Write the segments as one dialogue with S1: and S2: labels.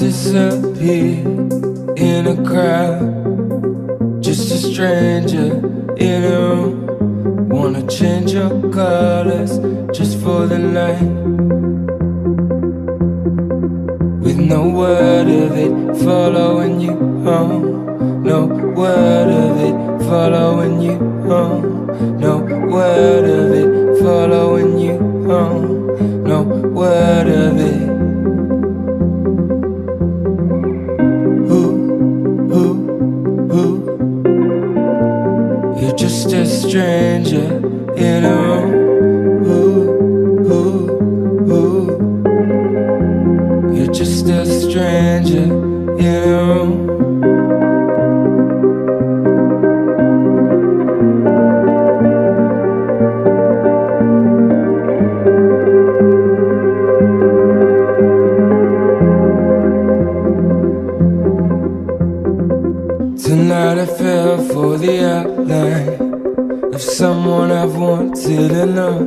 S1: disappear in a crowd. Just a stranger in a room. Wanna change your colors just for the night. With no word of it following you home. No word of it following you home. No word just a stranger in a room. You're just a stranger in a room. Tonight I fell for the outline of someone I've wanted know.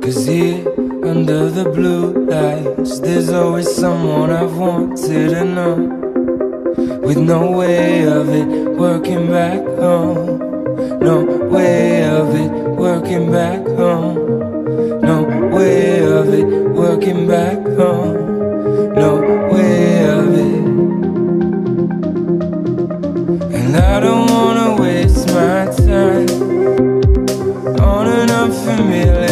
S1: Cause here under the blue lights, there's always someone I've wanted know. With no way of it working back home. No way of it working back home. No way of it working back home. Unfamiliar